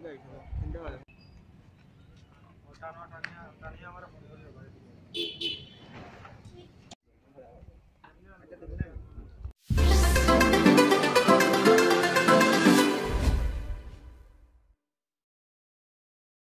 ছিল